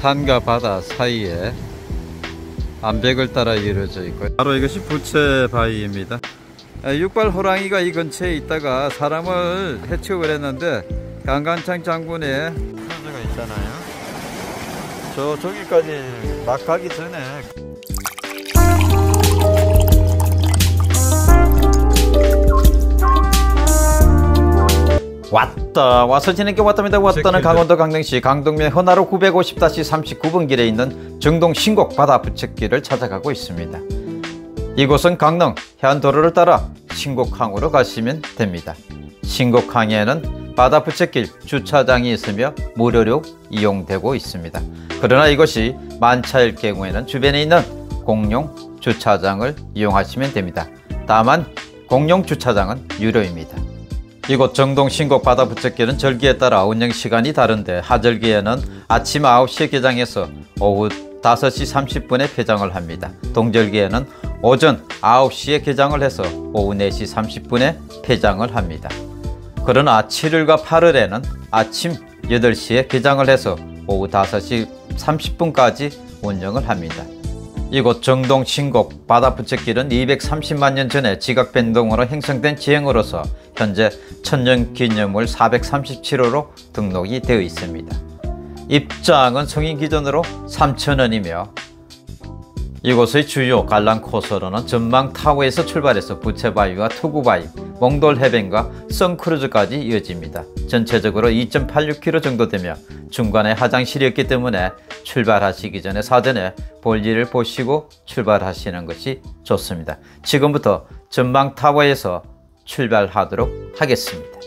산과 바다 사이에 암벽을 따라 이루어져 있고 바로 이것이 부채 바위입니다. 육발 호랑이가 이 근처에 있다가 사람을 해치고 그랬는데 강간창 장군의 프로즈가 있잖아요. 저 저기까지 막 가기 전에 왔다. 와서 지내게 왔답니다. 왔다는 강원도 강릉시 강동면 헌화로 950-39번 길에 있는 정동 신곡 바다 부채길을 찾아가고 있습니다. 이곳은 강릉 해안도로를 따라 신곡항으로 가시면 됩니다. 신곡항에는 바다 부채길 주차장이 있으며 무료로 이용되고 있습니다. 그러나 이것이 만차일 경우에는 주변에 있는 공용 주차장을 이용하시면 됩니다. 다만 공용 주차장은 유료입니다 이곳 정동 신곡 바다 부채길은 절기에 따라 운영 시간이 다른데 하절기에는 아침 9시에 개장해서 오후 5시 30분에 폐장을 합니다. 동절기에는 오전 9시에 개장을 해서 오후 4시 30분에 폐장을 합니다. 그러나 7일과 8일에는 아침 8시에 개장을 해서 오후 5시 30분까지 운영을 합니다. 이곳 정동 신곡 바다 부채길은 230만 년 전에 지각 변동으로 형성된 지형으로서 현재 천년 기념물 437호로 등록이 되어 있습니다. 입장은 성인 기준으로 3,000원이며 이곳의 주요 관람 코스로는 전망 타워에서 출발해서 부채바위와 투구바위, 몽돌 해변과 선크루즈까지 이어집니다. 전체적으로 2.86km 정도 되며 중간에 화장실이 없기 때문에 출발하시기 전에 사전에 볼일을 보시고 출발하시는 것이 좋습니다. 지금부터 전망타워에서 출발하도록 하겠습니다.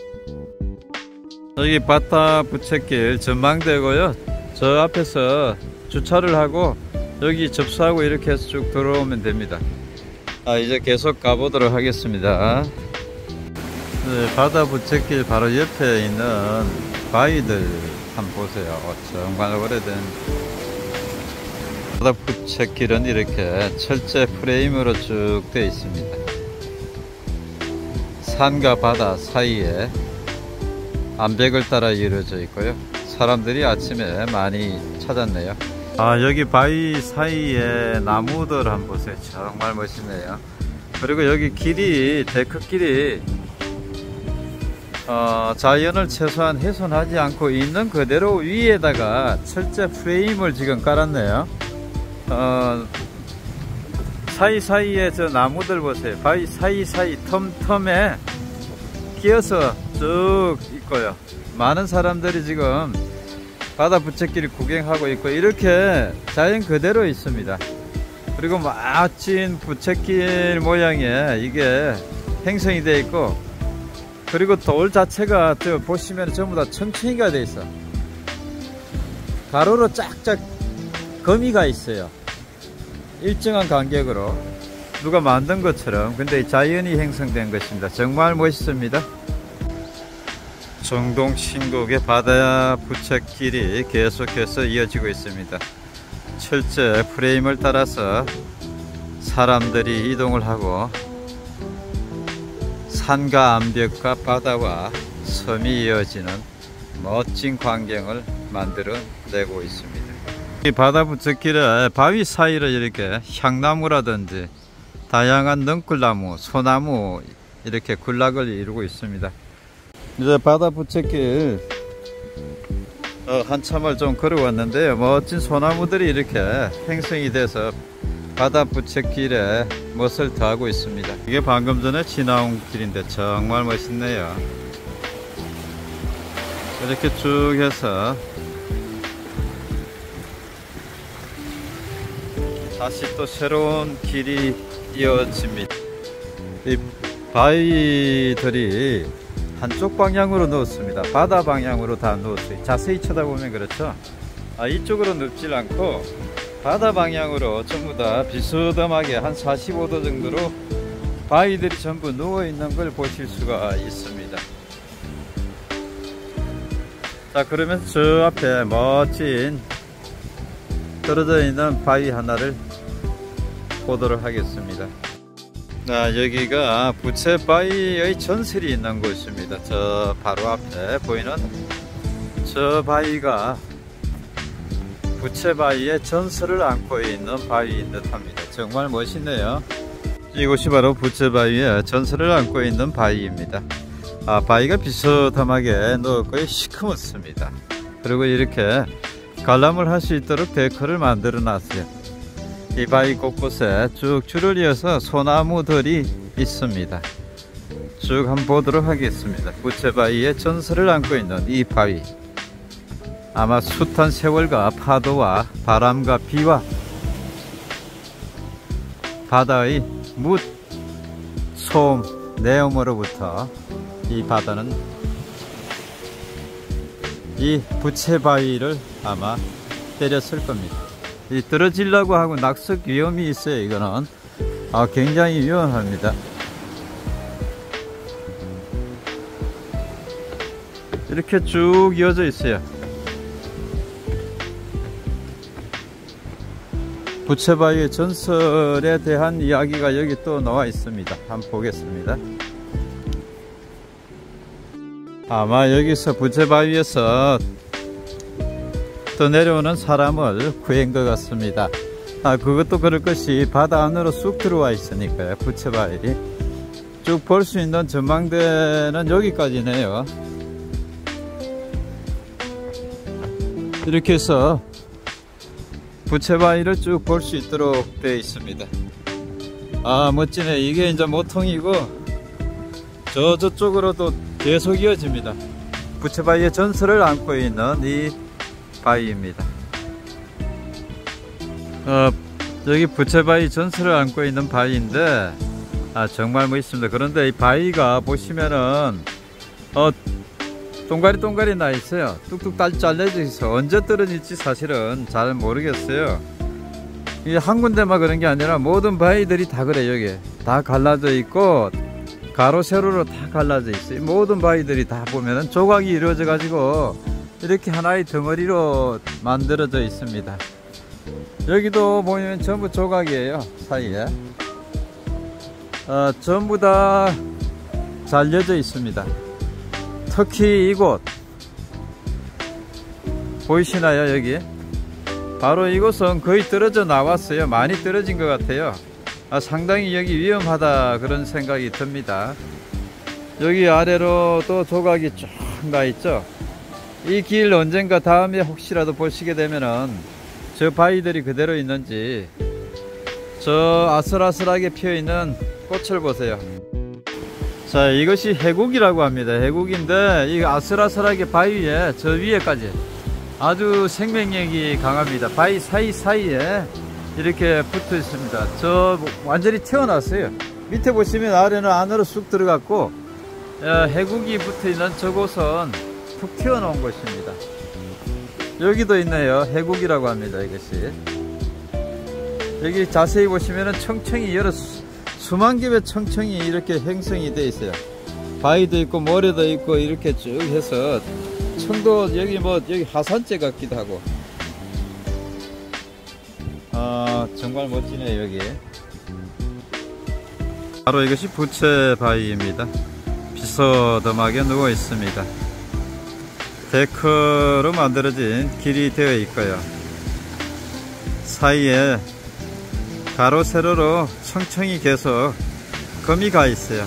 여기 바타 부채길 전망대고요. 저 앞에서 주차를 하고 여기 접수하고 이렇게 쭉 들어오면 됩니다 아 이제 계속 가보도록 하겠습니다 네, 바다 부채길 바로 옆에 있는 바위들 한번 보세요. 정말 오래된. 바다 부채길은 이렇게 철제 프레임으로 쭉 되어 있습니다. 산과 바다 사이에 암벽을 따라 이루어져 있고요. 사람들이 아침에 많이 찾았네요. 아 여기 바위 사이에 나무들 한번 보세요. 정말 멋있네요. 그리고 여기 길이 데크길이 어, 자연을 최소한 훼손하지 않고 있는 그대로 위에다가 철제 프레임을 지금 깔았네요. 어, 사이사이에 저 나무들 보세요. 바위 사이사이 텀텀에 끼어서 쭉 있고요. 많은 사람들이 지금 바다 부채길 구경하고 있고 이렇게 자연 그대로 있습니다. 그리고 멋진 부채길 모양의 이게 행성이 되어 있고 그리고 돌 자체가 저 보시면 전부 다 천천히가 되어 있어. 가로로 쫙쫙 거미가 있어요. 일정한 간격으로. 누가 만든 것처럼. 근데 자연이 형성된 것입니다. 정말 멋있습니다. 정동 신곡의 바다 부채길이 계속해서 이어지고 있습니다. 철제 프레임을 따라서 사람들이 이동을 하고 산과 암벽과 바다와 섬이 이어지는 멋진 광경을 만들어 내고 있습니다. 이 바다 부채길에 바위 사이를 이렇게 향나무라든지 다양한 넝쿨나무, 소나무 이렇게 군락을 이루고 있습니다. 이제 바다 부채길 어, 한참을 좀 걸어왔는데요 멋진 소나무들이 이렇게 행성이 돼서 바다 부채길에 멋을 더하고 있습니다. 이게 방금 전에 지나온 길인데 정말 멋있네요. 이렇게 쭉 해서 다시 또 새로운 길이 이어집니다. 이 바위들이 한쪽 방향으로 넣었습니다. 바다 방향으로 다 넣었어요. 자세히 쳐다보면 그렇죠? 아, 이쪽으로 눕질 않고 바다 방향으로 전부 다 비스듬하게 한 45도 정도로 바위들이 전부 누워 있는 걸 보실 수가 있습니다 자 그러면 저 앞에 멋진 떨어져 있는 바위 하나를 보도록 하겠습니다 자, 여기가 부채바위의 전설이 있는 곳입니다. 저 바로 앞에 보이는 저 바위가 부채바위에 전설을 안고 있는 바위인 듯 합니다. 정말 멋있네요. 이곳이 바로 부채바위에 전설을 안고 있는 바위입니다. 아, 바위가 비스듬하게 넓고 시커멓습니다. 그리고 이렇게 관람을 할 수 있도록 데크를 만들어 놨어요. 이 바위 곳곳에 쭉 줄을 이어서 소나무들이 있습니다. 쭉 한번 보도록 하겠습니다. 부채바위에 전설을 안고 있는 이 바위. 아마 숱한 세월과 파도와 바람과 비와 바다의 묻, 소음, 내음으로부터 이 바다는 이 부채바위를 아마 때렸을 겁니다. 이 떨어지려고 하고 낙석 위험이 있어요. 이거는 아, 굉장히 위험합니다. 이렇게 쭉 이어져 있어요. 부채바위의 전설에 대한 이야기가 여기 또 나와 있습니다. 한번 보겠습니다. 아마 여기서 부채바위에서 또 내려오는 사람을 구한 것 같습니다. 아, 그것도 그럴 것이 바다 안으로 쑥 들어와 있으니까요. 부채바위. 쭉 볼 수 있는 전망대는 여기까지네요. 이렇게 해서 부채바위를 쭉 볼 수 있도록 되어 있습니다. 아 멋지네 이게 이제 모통이고 저 저쪽으로도 계속 이어집니다. 부채바위의 전설을 안고 있는 이 바위입니다. 어, 여기 부채바위 전설을 안고 있는 바위인데 아 정말 멋있습니다. 그런데 이 바위가 보시면은 어 동가리 동가리 나 있어요. 뚝뚝 딸 잘려져 있어. 언제 떨어질지 사실은 잘 모르겠어요. 이게 한 군데만 그런 게 아니라 모든 바위들이 다 그래 여기. 다 갈라져 있고 가로 세로로 다 갈라져 있어요 모든 바위들이 다 보면은 조각이 이루어져 가지고 이렇게 하나의 덩어리로 만들어져 있습니다. 여기도 보면 전부 조각이에요 사이에. 어, 전부 다 잘려져 있습니다 특히 이곳. 보이시나요 여기? 바로 이곳은 거의 떨어져 나왔어요. 많이 떨어진 것 같아요. 아, 상당히 여기 위험하다 그런 생각이 듭니다. 여기 아래로 또 조각이 쭉나 있죠? 이 길 언젠가 다음에 혹시라도 보시게 되면은 저 바위들이 그대로 있는지 저 아슬아슬하게 피어있는 꽃을 보세요 자 이것이 해국이라고 합니다. 해국인데 이 아슬아슬하게 바위 위에 저 위에까지 아주 생명력이 강합니다. 바위 사이사이에 이렇게 붙어 있습니다. 저 완전히 태어났어요. 밑에 보시면 아래는 안으로 쑥 들어갔고 어, 해국이 붙어 있는 저곳은 툭 튀어나온 곳입니다. 여기도 있네요. 해국이라고 합니다 이것이. 여기 자세히 보시면 청청이 여러 수만 개의 청청이 이렇게 형성이 되어 있어요. 바위도 있고 모래도 있고 이렇게 쭉 해서 청도 여기 뭐 여기 하산재 같기도 하고 아 정말 멋지네 여기 바로 이것이 부채 바위입니다. 비서듬하게 누워 있습니다. 데크로 만들어진 길이 되어 있고요. 사이에 가로 세로로 청청이 계속 금이 가 있어요.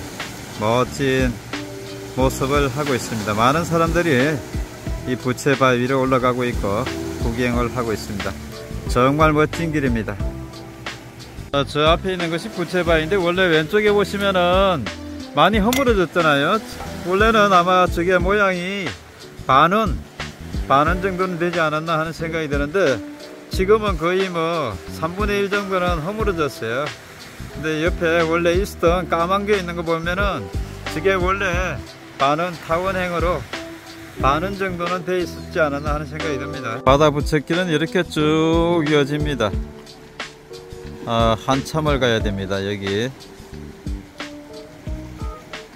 멋진 모습을 하고 있습니다. 많은 사람들이 이 부채바위 위로 올라가고 있고 구경을 하고 있습니다. 정말 멋진 길입니다. 저 앞에 있는 것이 부채바위인데 원래 왼쪽에 보시면은 많이 허물어졌잖아요. 원래는 아마 저게 모양이 반은 반은 정도는 되지 않았나 하는 생각이 드는데 지금은 거의 뭐 3분의 1 정도는 허물어졌어요. 근데 옆에 원래 있었던 까만 게 있는 거 보면은 저게 원래 반은 타원행으로 반은 정도는 돼 있었지 않았나 하는 생각이 듭니다. 바다 부채길은 이렇게 쭉 이어집니다. 아, 한참을 가야 됩니다 여기.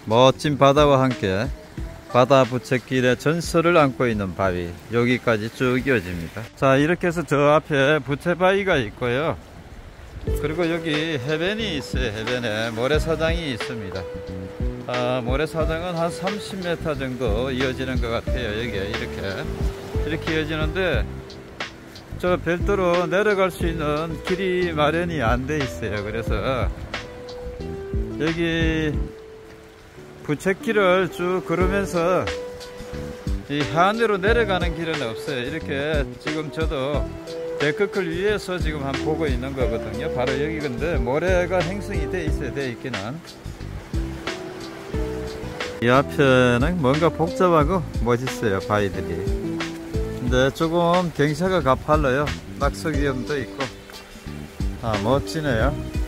멋진 바다와 함께 바다 부채길의 전설을 안고 있는 바위 여기까지 쭉 이어집니다. 자 이렇게 해서 저 앞에 부채바위가 있고요. 그리고 여기 해변이 있어요 해변에. 모래사장이 있습니다. 아, 모래사장은 한 30m 정도 이어지는 것 같아요 여기 이렇게. 이렇게 이어지는데 저 별도로 내려갈 수 있는 길이 마련이 안 돼 있어요. 그래서 여기 부채길을 쭉 걸으면서 이 하늘로 내려가는 길은 없어요. 이렇게 지금 저도 데크클 위에서 지금 한 보고 있는 거거든요. 바로 여기 근데 모래가 행성이 돼 있어야 돼 있기는. 이 앞에는 뭔가 복잡하고 멋있어요 바위들이. 근데 조금 경사가 가팔러요. 낙석 위험도 있고. 아 멋지네요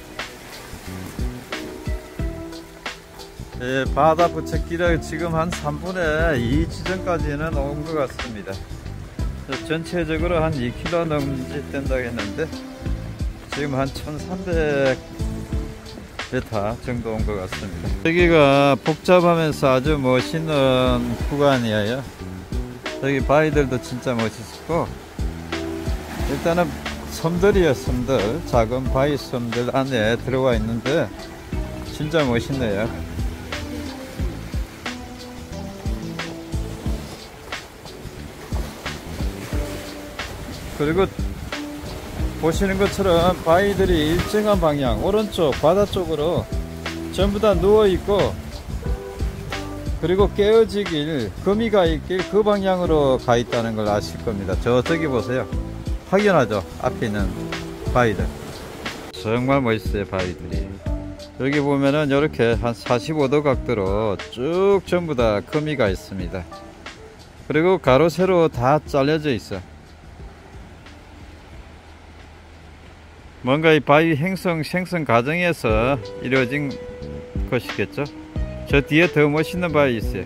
예, 바다 부채길을 지금 한 3분의 2 지점까지는 온 것 같습니다. 전체적으로 한 2km 넘짓 된다고 했는데 지금 한 1300m 정도 온 것 같습니다. 여기가 복잡하면서 아주 멋있는 구간이에요. 여기 바위들도 진짜 멋있고 일단은 섬들이에요 섬들. 작은 바위 섬들 안에 들어와 있는데 진짜 멋있네요 그리고 보시는 것처럼 바위들이 일정한 방향 오른쪽 바다 쪽으로 전부 다 누워 있고 그리고 깨어지길 금이가 있길 그 방향으로 가 있다는 걸 아실 겁니다. 저쪽이 보세요. 확연하죠? 앞에 있는 바위들. 정말 멋있어요 바위들이. 여기 보면은 이렇게 한 45도 각도로 쭉 전부 다 금이가 있습니다. 그리고 가로 세로 다 잘려져 있어 뭔가 이 바위 행성 생성 과정에서 이루어진 것이겠죠? 저 뒤에 더 멋있는 바위 있어요.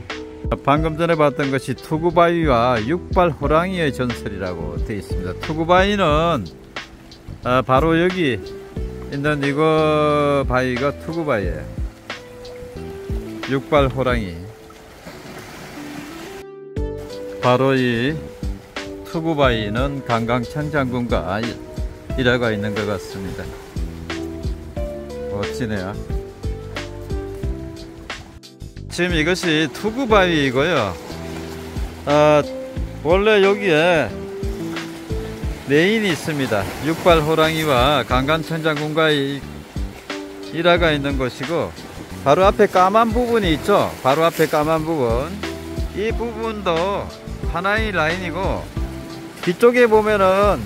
방금 전에 봤던 것이 투구바위와 육발 호랑이의 전설이라고 되어 있습니다. 투구바위는 아, 바로 여기 있는 이거 바위가 투구바위예요 육발 호랑이. 바로 이 투구바위는 강강창 장군과 일화가 있는 것 같습니다. 멋지네요. 지금 이것이 투구바위이고요. 아, 원래 여기에 레인이 있습니다. 육발 호랑이와 강간천장군과의 일화가 있는 곳이고 바로 앞에 까만 부분이 있죠? 바로 앞에 까만 부분. 이 부분도 하나의 라인이고 뒤쪽에 보면은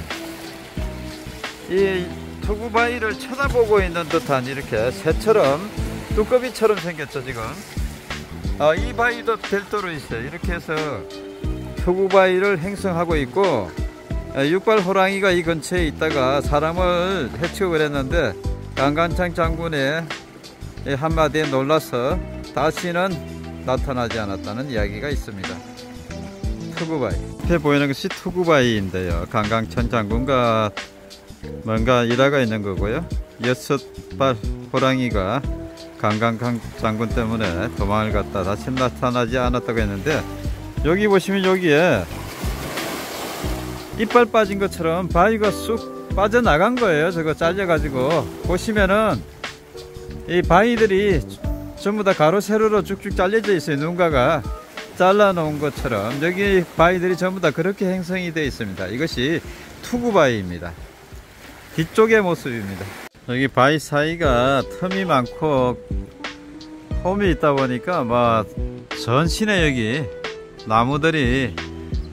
이 투구바위를 쳐다보고 있는 듯한 이렇게 새처럼 두꺼비처럼 생겼죠 지금. 아, 이 바위도 별도로 있어요. 이렇게 해서 투구바위를 행성하고 있고 아, 육발 호랑이가 이 근처에 있다가 사람을 해치고 그랬는데 강간창 장군의 한마디에 놀라서 다시는 나타나지 않았다는 이야기가 있습니다. 투구바위. 앞에 보이는 것이 투구바위인데요. 강강천 장군과 뭔가 일화가 있는 거고요. 여섯 발 호랑이가 강강 장군 때문에 도망을 갔다. 다시 나타나지 않았다고 했는데 여기 보시면 여기에 이빨 빠진 것처럼 바위가 쑥 빠져나간 거예요. 저거 잘려 가지고. 보시면은 이 바위들이 전부 다 가로 세로로 쭉쭉 잘려져 있어요. 누군가가 잘라 놓은 것처럼. 여기 바위들이 전부 다 그렇게 행성이 되어 있습니다. 이것이 투구바위입니다 뒤쪽의 모습입니다. 여기 바위 사이가 틈이 많고 홈이 있다 보니까 막 전신에 여기 나무들이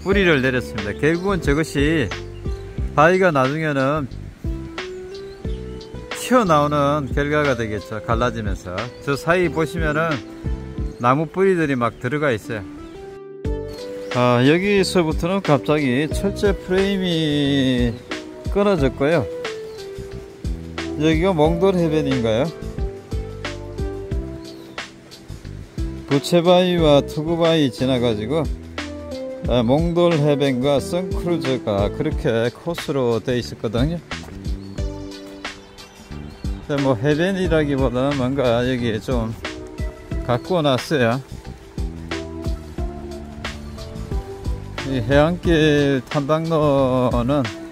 뿌리를 내렸습니다. 결국은 저것이 바위가 나중에는 튀어나오는 결과가 되겠죠. 갈라지면서. 저 사이 보시면은 나무 뿌리들이 막 들어가 있어요. 아 여기서부터는 갑자기 철제 프레임이 끊어졌고요 여기가 몽돌 해변인가요? 부채바위와 투구바위 지나가지고 아, 몽돌 해변과 선크루즈가 그렇게 코스로 되어 있었거든요 뭐 해변이라기보다는 뭔가 여기에 좀 갖고 놨어요 이 해안길 탐방로는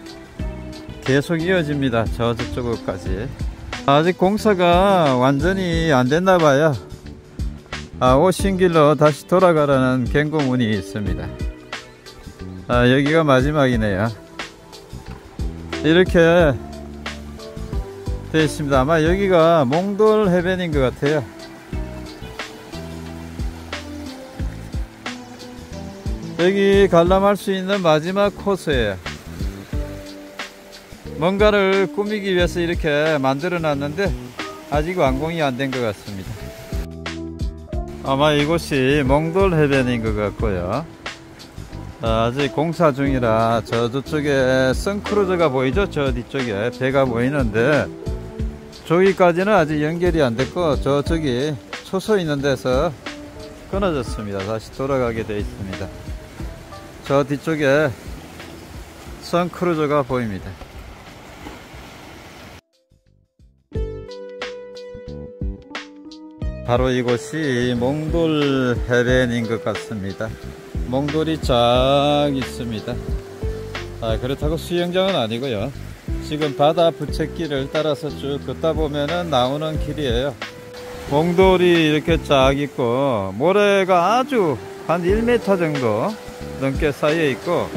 계속 이어집니다 저 저쪽까지 아직 공사가 완전히 안 됐나 봐요 아, 오신 길로 다시 돌아가라는 경고문이 있습니다 아, 여기가 마지막이네요 이렇게 되어 있습니다. 아마 여기가 몽돌 해변인 것 같아요. 여기 관람할 수 있는 마지막 코스예요. 뭔가를 꾸미기 위해서 이렇게 만들어 놨는데 아직 완공이 안 된 것 같습니다. 아마 이곳이 몽돌 해변인 것 같고요. 아, 아직 공사 중이라 저 저쪽에 선크루즈가 보이죠? 저 뒤쪽에 배가 보이는데 저기까지는 아직 연결이 안 됐고 저쪽이 초소 있는 데서 끊어졌습니다. 다시 돌아가게 되어 있습니다. 저 뒤쪽에 선크루즈가 보입니다. 바로 이곳이 몽돌 해변인 것 같습니다. 몽돌이 쫙 있습니다. 아, 그렇다고 수영장은 아니고요. 지금 바다 부채길을 따라서 쭉 걷다 보면은 나오는 길이에요. 몽돌이 이렇게 쫙 있고 모래가 아주 한 1m 정도 넘게 쌓여 있고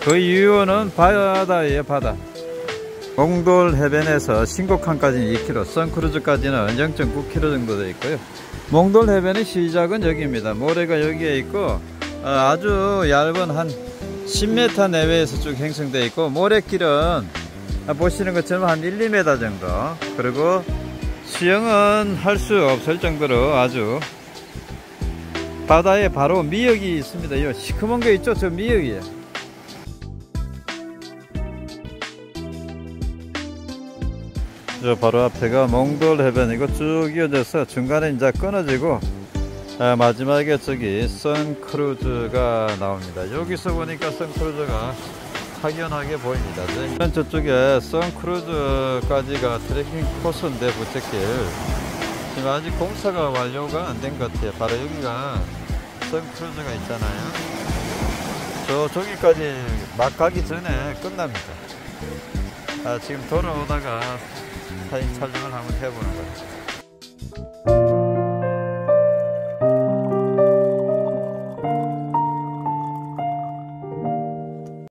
그 이유는 바다예요 바다 몽돌 해변에서 신곡항까지는 2km 선크루즈까지는 0.9km 정도 되어 있고요 몽돌 해변의 시작은 여기입니다 모래가 여기에 있고 어, 아주 얇은 한 10m 내외에서 쭉 형성되어 있고 모래길은 보시는 것처럼 한 1, 2m 정도 그리고 수영은 할 수 없을 정도로 아주 바다에 바로 미역이 있습니다. 이 시커먼 거 있죠? 저 미역이에요. 저 바로 앞에가 몽돌 해변이고 쭉 이어져서 중간에 이제 끊어지고 아, 마지막에 저기 선크루즈가 나옵니다. 여기서 보니까 선크루즈가 확연하게 보입니다. 네. 저쪽에 선크루즈까지가 트레킹 코스인데 부채길 지금 아직 공사가 완료가 안 된 것 같아요. 바로 여기가 선크루즈가 있잖아요. 저 저기까지 막 가기 전에 끝납니다. 아, 지금 돌아오다가 사진 촬영을 한번 해보는 거예요.